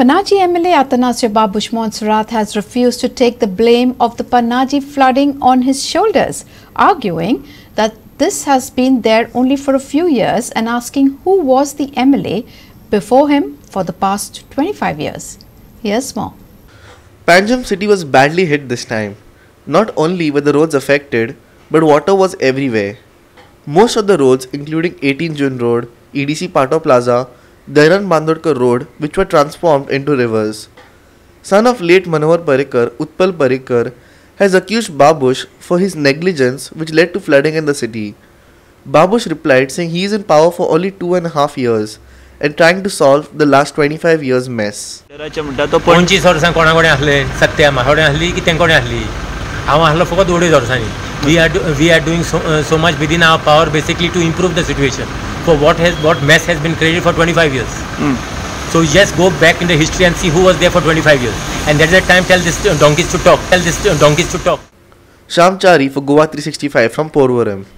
Panaji MLA Atanasio Babush Monserrate has refused to take the blame of the Panaji flooding on his shoulders, arguing that this has been there only for a few years and asking who was the MLA before him for the past 25 years. Here's more. Panjim city was badly hit this time. Not only were the roads affected, but water was everywhere. Most of the roads, including 18 June Road, EDC Patto Plaza, the Bandodkar Road, which were transformed into rivers. Son of late Manohar Parrikar, Utpal Parrikar, has accused Babush for his negligence, which led to flooding in the city. Babush replied, saying he is in power for only two and a half years and trying to solve the last 25 years mess. We are, कोणा कडेन आसले सत्या म्हाका कडेन आसली की तेंका कडेन आसली हांव आसलो फकत अडेज वर्सांनी for what has what mess has been created for 25 years. Mm. So just go back in the history and see who was there for 25 years, and that's the time tell this donkeys to talk. Tell this donkeys to talk. Sham Chari for Goa 365 from Porvorim.